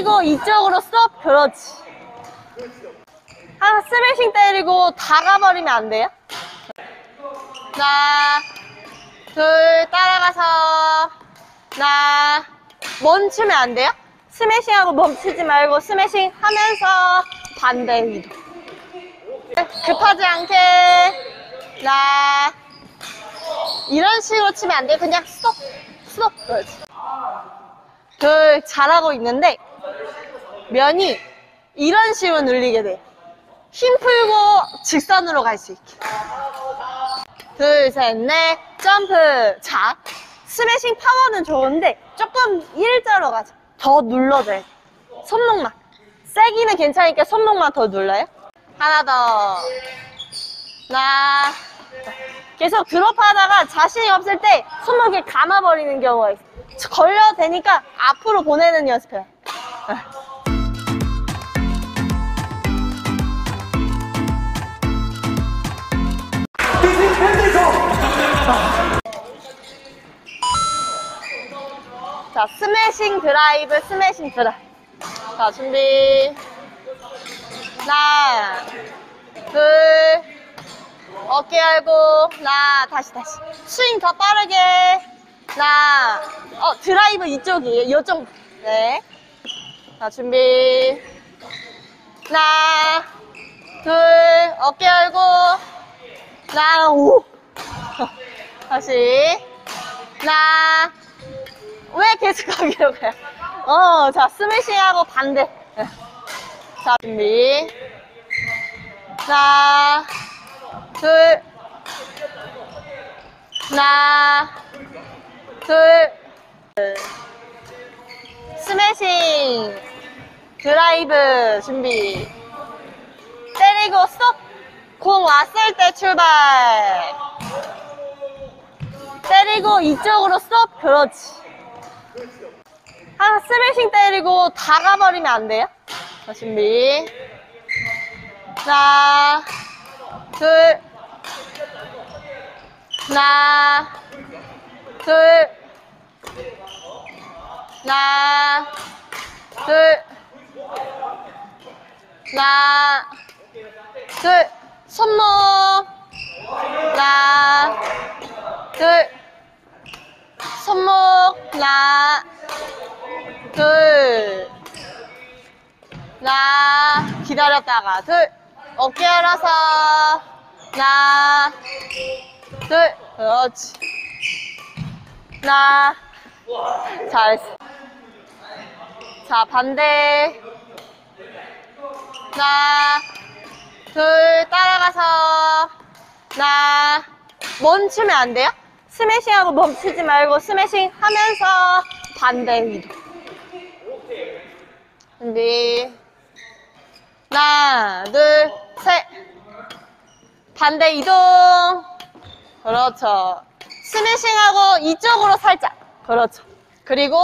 때리고 이쪽으로 스톱 그렇지 한 스매싱 때리고 다 가버리면 안 돼요 하나 둘 따라가서 하나 멈추면 안 돼요 스매싱하고 멈추지 말고 스매싱 하면서 반대 이동 급하지 않게 나 이런 식으로 치면 안 돼. 그냥 스톱, 스톱. 그렇지. 둘, 잘하고 있는데, 면이 이런 식으로 눌리게 돼. 힘 풀고 직선으로 갈 수 있게. 둘, 셋, 넷, 점프. 자, 스매싱 파워는 좋은데, 조금 일자로 가자. 더 눌러줘야 돼. 손목만. 세기는 괜찮으니까 손목만 더 눌러요. 하나 더. 하나. 계속 드롭 하다가 자신이 없을 때 손목에 감아버리는 경우가 있어. 걸려도 되니까 앞으로 보내는 연습해. 자, 스매싱 드라이브, 스매싱 드라이브. 자, 준비. 하나, 둘, 어깨 알고. 나 다시 다시. 스윙 더 빠르게. 나어 드라이브 이쪽이에요. 요쪽. 네자 준비. 하나 둘 어깨 알고 나오 다시. 하나. 왜 계속 거기로 가요? 어 자 스매싱하고 반대. 네. 자 준비. 하나 둘, 하나, 둘, 스매싱, 드라이브 준비. 때리고 스톱. 공 왔을 때 출발. 때리고 이쪽으로 스톱. 그렇지. 한 스매싱 때리고 다 가버리면 안 돼요. 자, 준비. 하나, 둘, 하나, 둘, 하나, 둘, 하나, 둘, 손목, 하나, 둘, 손목, 하나, 기다렸다가, 둘, 어깨 열어서, 하나, 둘, 그렇지. 하나, 잘했어. 자, 반대. 하나, 둘, 따라가서. 하나, 멈추면 안 돼요? 스매싱하고 멈추지 말고 스매싱 하면서 반대 이동. 준비. 하나, 둘, 셋. 반대 이동. 그렇죠. 스매싱하고 이쪽으로 살짝. 그렇죠. 그리고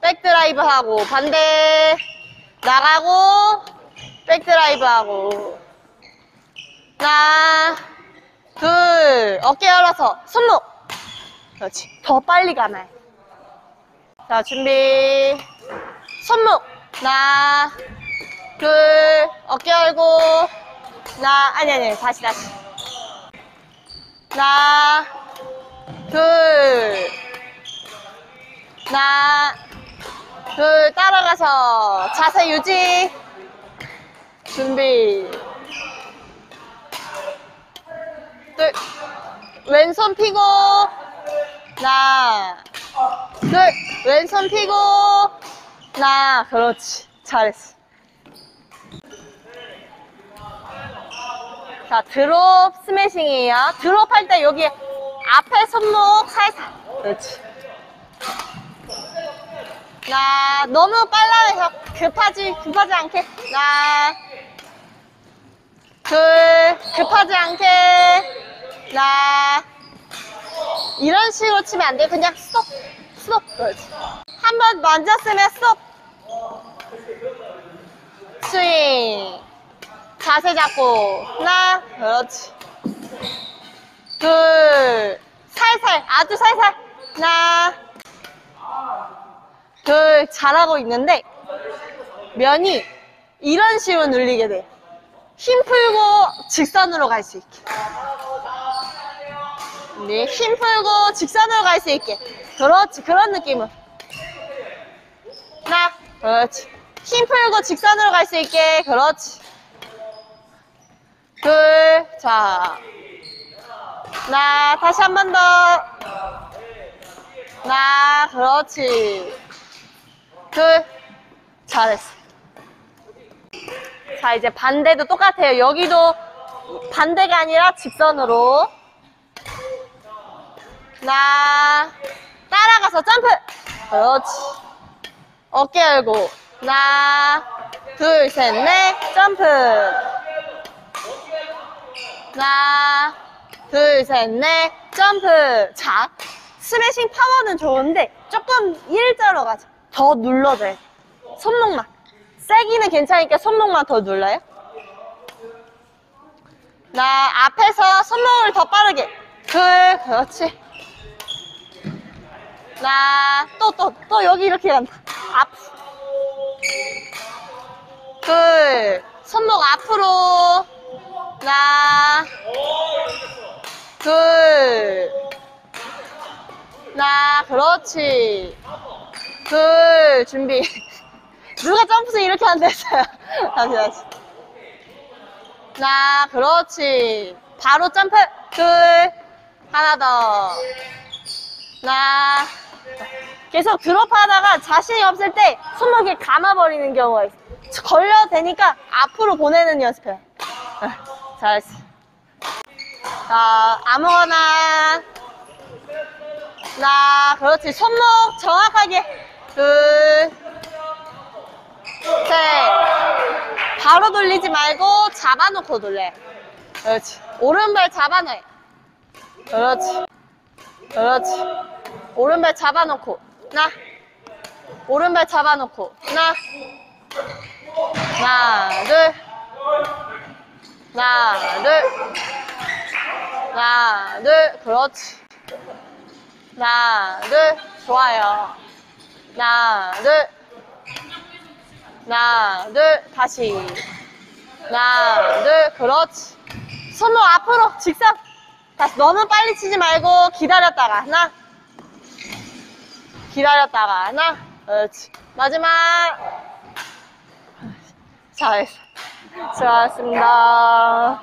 백드라이브 하고 반대 나가고 백드라이브 하고 하나 둘 어깨 열어서 손목. 그렇지. 더 빨리 가나요 자 준비. 손목. 하나 둘 어깨 열고. 하나 아니 아니 다시 다시. 하나 둘. 하나 둘 따라가서 자세 유지. 준비 둘. 왼손 피고. 하나 둘. 왼손 피고. 하나 그렇지. 잘했어. 자 드롭 스매싱이에요. 드롭 할 때 여기 앞에 손목 살살. 그렇지. 나 너무 빨라해서 급하지 급하지 않게. 나 둘. 급하지 않게 나 이런 식으로 치면 안 돼. 그냥 스톱 스톱 그렇지. 한 번 만졌으면 스톱 스윙. 자세 잡고. 하나. 그렇지. 둘. 살살. 아주 살살. 하나. 둘. 잘하고 있는데 면이 이런 식으로 눌리게 돼. 힘 풀고 직선으로 갈 수 있게. 네, 힘 풀고 직선으로 갈 수 있게. 그렇지, 그런 느낌으로. 하나, 그렇지. 힘 풀고 직선으로 갈 수 있게. 그렇지. 둘, 자. 하나, 다시 한 번 더. 하나, 그렇지. 둘, 잘했어. 자, 이제 반대도 똑같아요. 여기도 반대가 아니라 직선으로. 하나, 따라가서 점프. 그렇지. 어깨 열고. 하나, 둘, 셋, 넷, 점프. 하나, 둘, 셋, 넷, 점프. 자, 스매싱 파워는 좋은데 조금 일자로 가자. 더 눌러줘야 돼. 손목만. 세기는 괜찮으니까 손목만 더 눌러요. 나 앞에서 손목을 더 빠르게. 둘, 그렇지. 나, 또, 또, 또 여기 이렇게 간다. 앞. 둘, 손목 앞으로. 나, 둘. 나, 그렇지. 둘, 준비. 누가 점프스 이렇게 한댔어요? 다시, 다시. 나, 그렇지. 바로 점프. 둘, 하나 더. 나, 계속 드롭하다가 자신이 없을 때 손목에 감아버리는 경우가 있어. 걸려도 되니까 앞으로 보내는 연습해. 잘했어. 자, 아무거나. 나, 그렇지. 손목 정확하게. 둘, 셋. 바로 돌리지 말고 잡아놓고 돌려. 그렇지. 오른발 잡아놔요. 그렇지. 그렇지. 오른발 잡아놓고. 나. 오른발 잡아놓고. 나. 하나, 둘. 하나, 둘. 하나, 둘. 그렇지. 하나, 둘. 좋아요. 하나, 둘. 하나, 둘. 다시. 하나, 둘. 그렇지. 손목 앞으로 직선. 다시 너무 빨리 치지 말고 기다렸다가 하나. 기다렸다가 하나. 그렇지. 마지막. 잘했어. 수고하셨습니다.